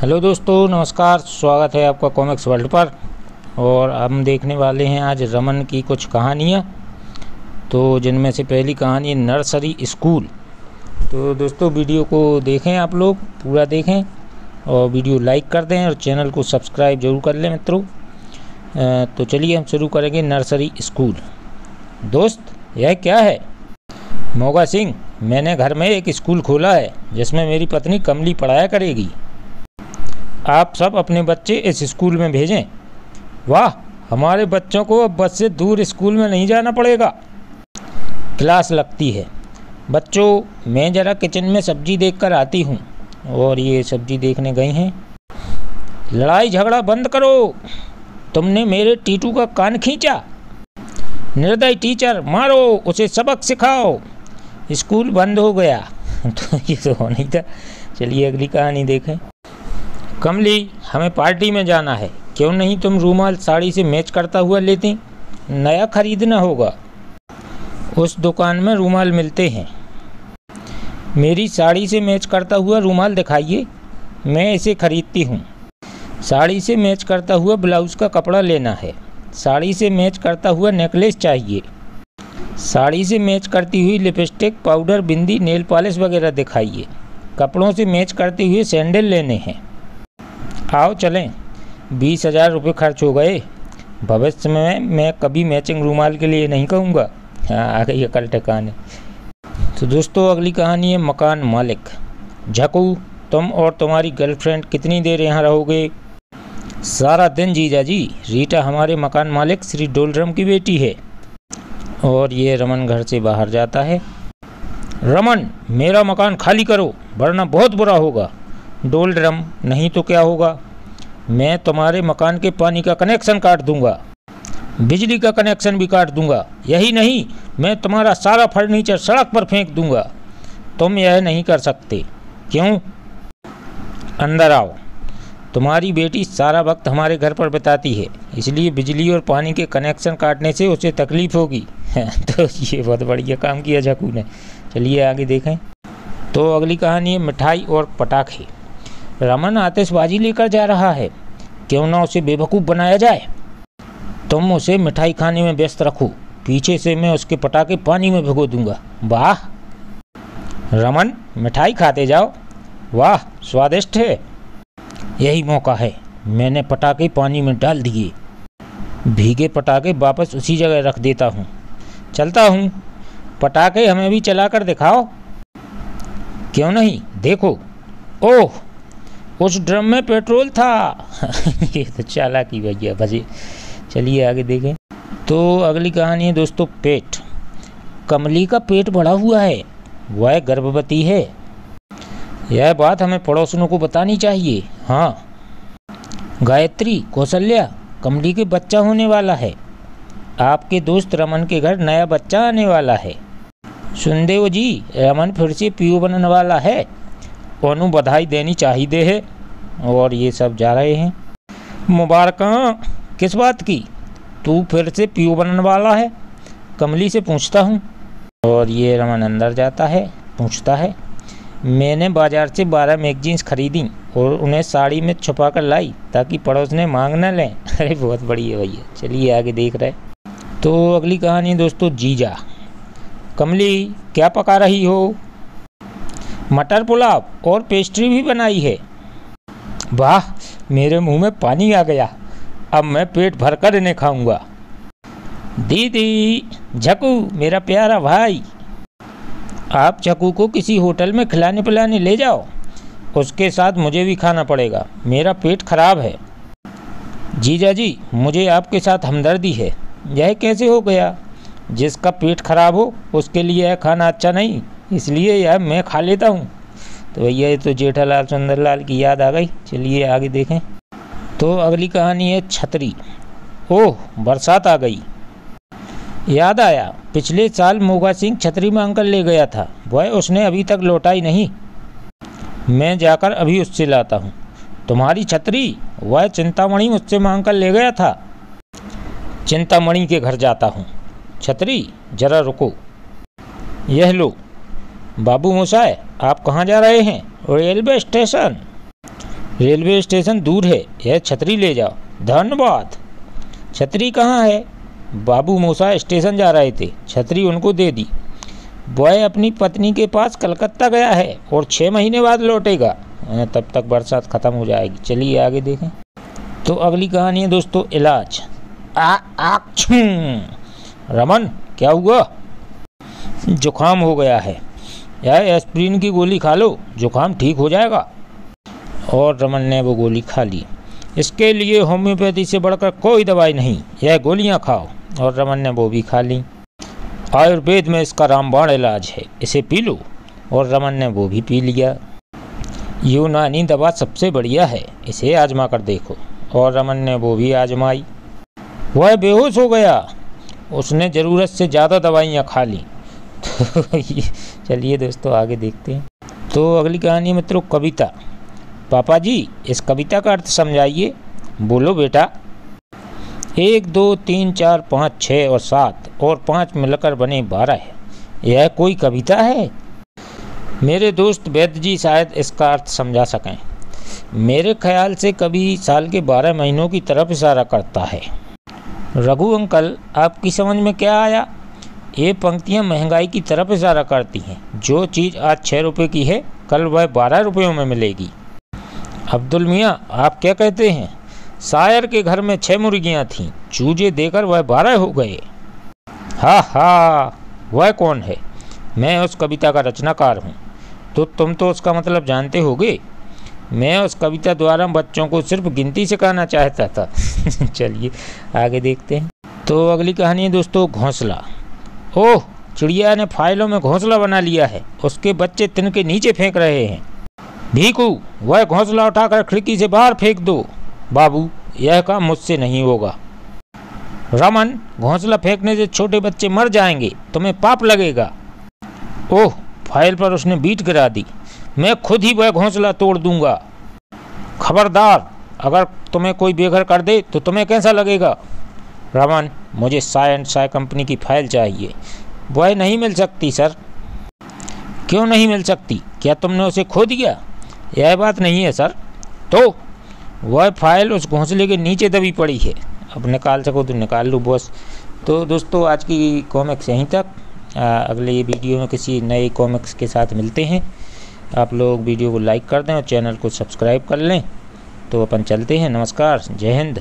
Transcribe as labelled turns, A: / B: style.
A: Hello दोस्तों, नमस्कार, स्वागत है आपका कॉमिक्स वर्ल्ड पर। और हम देखने वाले हैं आज रमन की कुछ कहानियाँ। तो जिनमें से पहली कहानी, नर्सरी स्कूल। तो दोस्तों, वीडियो को देखें आप लोग, पूरा देखें। और वीडियो लाइक कर दें और चैनल को सब्सक्राइब ज़रूर कर लें मित्रों। तो चलिए हम शुरू करेंगे नर्सरी स्कूल। दोस्त, यह क्या है? मोगा सिंह, मैंने घर में एक स्कूल खोला है, जिसमें मेरी पत्नी कमली पढ़ाया करेगी। आप सब अपने बच्चे इस स्कूल में भेजें। वाह, हमारे बच्चों को अब बस से दूर स्कूल में नहीं जाना पड़ेगा। क्लास लगती है। बच्चों, मैं ज़रा किचन में सब्ज़ी देखकर आती हूँ, और ये सब्ज़ी देखने गई हैं। लड़ाई झगड़ा बंद करो। तुमने मेरे टीटू का कान खींचा। निर्दय टीचर, मारो, उसे सबक सिखाओ। स्कूल बंद हो गया। तो ये तो नहीं था। चलिए अगली कहानी देखें। कमली हमें पार्टी में जाना है। क्यों नहीं तुम रूमाल साड़ी से मैच करता हुआ लेती? नया खरीदना होगा। उस दुकान में रूमाल मिलते हैं। मेरी साड़ी से मैच करता हुआ रूमाल दिखाइए। मैं इसे खरीदती हूँ। साड़ी से मैच करता हुआ ब्लाउज़ का कपड़ा लेना है। साड़ी से मैच करता हुआ नेकलेस चाहिए। साड़ी से मैच करती हुई lipstick, powder, bindi, nail polish वगैरह दिखाइए। कपड़ों से मैच करते हुए सैंडल लेने हैं। आओ चलें। बीस हज़ार रुपये खर्च हो गए। भविष्य में मैं कभी मैचिंग रूमाल के लिए नहीं कहूँगा। हाँ आ गई अकल ठिकाने। तो दोस्तों, अगली कहानी है मकान मालिक। झकू, तुम और तुम्हारी गर्लफ्रेंड कितनी देर यहाँ रहोगे? सारा दिन जीजा जी, रीटा हमारे मकान मालिक श्री डोलरम की बेटी है। और ये रमन घर से बाहर जाता है। रमन, मेरा मकान खाली करो, वरना बहुत बुरा होगा। डोल ड्रम, नहीं तो क्या होगा? मैं तुम्हारे मकान के पानी का कनेक्शन काट दूँगा। बिजली का कनेक्शन भी काट दूँगा। यही नहीं, मैं तुम्हारा सारा फर्नीचर सड़क पर फेंक दूँगा। तुम यह नहीं कर सकते। क्यों? अंदर आओ। तुम्हारी बेटी सारा वक्त हमारे घर पर बिताती है। इसलिए बिजली और पानी के कनेक्शन काटने से उसे तकलीफ़ होगी। तो ये बहुत बढ़िया काम किया जकू ने चलिए आगे देखें। तो अगली कहानी है मिठाई और पटाखे। रमन आतिशबाजी लेकर जा रहा है। क्यों ना उसे बेवकूफ़ बनाया जाए? तुम उसे मिठाई खाने में व्यस्त रखो। पीछे से मैं उसके पटाखे पानी में भिगो दूँगा। वाह। रमन, मिठाई खाते जाओ। वाह, स्वादिष्ट है। यही मौका है। मैंने पटाखे पानी में डाल दिए। भीगे पटाखे वापस उसी जगह रख देता हूँ। चलता हूँ। पटाखे हमें भी चलाकर दिखाओ। क्यों नहीं? देखो। ओह! उस ड्रम में पेट्रोल था। ये तो चालाकी भैया भजे। चलिए आगे देखें। तो अगली कहानी है दोस्तों, पेट। कमली का पेट बढ़ा हुआ है, वह गर्भवती है। यह बात हमें पड़ोसनों को बतानी चाहिए। हाँ। गायत्री कौशल्या, कमली के बच्चा होने वाला है। आपके दोस्त रमन के घर नया बच्चा आने वाला है। सुनदेव जी, रमन फिर से पीओ बनने वाला है। ओनू बधाई देनी चाहिए है और ये सब जा रहे हैं। मुबारक किस बात की? तू फिर से पीओ बनने वाला है। कमली से पूछता हूँ। और ये रमन अंदर जाता है, पूछता है। मैंने बाज़ार से बारह मैगजीन्स खरीदी और उन्हें साड़ी में छुपा कर लाई ताकि पड़ोस ने मांग न लें। अरे, बहुत बड़ी है भैया। चलिए आगे देख रहे तो अगली कहानी दोस्तों, जीजा। कमली, क्या पका रही हो? मटर पुलाव और पेस्ट्री भी बनाई है। वाह, मेरे मुँह में पानी आ गया। अब मैं पेट भरकर इन्हें खाऊँगा। दीदी झकू मेरा प्यारा भाई। आप चकू को किसी होटल में खिलाने पिलाने ले जाओ। उसके साथ मुझे भी खाना पड़ेगा। मेरा पेट खराब है। जीजा जी, मुझे आपके साथ हमदर्दी है। यह कैसे हो गया? जिसका पेट खराब हो, उसके लिए यह खाना अच्छा नहीं। इसलिए यह मैं खा लेता हूँ। तो भैया, ये तो जेठालाल, सुंदरलाल की याद आ गई। चलिए आगे देखें। तो अगली कहानी है छतरी। ओह, बरसात आ गई। याद आया, पिछले साल मोगा सिंह छतरी मांग कर ले गया था। वह उसने अभी तक लौटाई नहीं। मैं जाकर अभी उससे लाता हूँ। तुम्हारी छतरी? वह चिंतामणि मुझसे मांग कर ले गया था। चिंतामणि के घर जाता हूँ। छतरी, जरा रुको। यह लो। बाबू मोसाए, आप कहाँ जा रहे हैं? Railway station. रेलवे स्टेशन दूर है, यह छतरी ले जाओ। धन्यवाद। छतरी कहाँ है? बाबू मोसा स्टेशन जा रहे थे, छतरी उनको दे दी। बॉय अपनी पत्नी के पास कलकत्ता गया है और छः महीने बाद लौटेगा। तब तक बरसात ख़त्म हो जाएगी। चलिए आगे देखें। तो अगली कहानी है दोस्तों, इलाज। आ रमन, क्या हुआ? जुकाम हो गया है। यार एस्प्रिन की गोली खा लो, जुकाम ठीक हो जाएगा। और रमन ने वो गोली खा ली। इसके लिए होम्योपैथी से बढ़कर कोई दवाई नहीं, यह गोलियाँ खाओ। और रमन ने वो भी खा ली। आयुर्वेद में इसका रामबाण इलाज है, इसे पी लो। और रमन ने वो भी पी लिया। यूनानी दवा सबसे बढ़िया है, इसे आजमा कर देखो। और रमन ने वो भी आजमाई। वह बेहोश हो गया। उसने ज़रूरत से ज़्यादा दवाइयाँ खा ली। तो चलिए दोस्तों, आगे देखते हैं। तो अगली कहानी मित्रों, कविता। पापा जी, इस कविता का अर्थ समझाइए। बोलो बेटा, एक, दो, तीन, चार, पाँच छः और सात और पाँच मिलकर बने बारह है। यह कोई कविता है? मेरे दोस्त वैद्य जी शायद इसका अर्थ समझा सकें। मेरे ख्याल से कभी साल के बारह महीनों की तरफ़ इशारा करता है। रघु अंकल, आपकी समझ में क्या आया? ये पंक्तियाँ महँगाई की तरफ़ इशारा करती हैं। जो चीज़ आज छः रुपये की है, कल वह बारह रुपयों में मिलेगी। अब्दुल मियाँ, आप क्या कहते हैं? शायर के घर में छः मुर्गियाँ थीं। चूजे देकर वह बारह हो गए। हा हा, वह कौन है? मैं उस कविता का रचनाकार हूँ। तो तुम तो उसका मतलब जानते होगे। मैं उस कविता द्वारा बच्चों को सिर्फ़ गिनती सिखाना चाहता था। चलिए, आगे देखते हैं। तो अगली कहानी है दोस्तों, घोंसला। ओह, चिड़िया ने फाइलों में घोंसला बना लिया है। उसके बच्चे तिनके नीचे फेंक रहे हैं। भीकू वह घोंसला उठाकर खिड़की से बाहर फेंक दो। बाबू, यह काम मुझसे नहीं होगा। रमन, घोंसला फेंकने से छोटे बच्चे मर जाएँगे। तुम्हें पाप लगेगा। ओह, फ़ाइल पर उसने बीट गिरा दी। मैं खुद ही वह घोंसला तोड़ दूँगा। खबरदार, अगर तुम्हें कोई बेघर कर दे तो तुम्हें कैसा लगेगा? रमन, मुझे साय एंड साय कंपनी की फ़ाइल चाहिए। वह नहीं मिल सकती, सर। क्यों नहीं मिल सकती? क्या तुमने उसे खो दिया? यह बात नहीं है, सर। तो वह फ़ाइल उस घोंसले के नीचे दबी पड़ी है। अब निकाल सको तो निकाल लो बॉस तो दोस्तों, आज की कॉमिक्स यहीं तक। अगले वीडियो में किसी नए कॉमिक्स के साथ मिलते हैं। आप लोग वीडियो को लाइक कर दें और चैनल को सब्सक्राइब कर लें। तो अपन चलते हैं। नमस्कार। जय हिंद।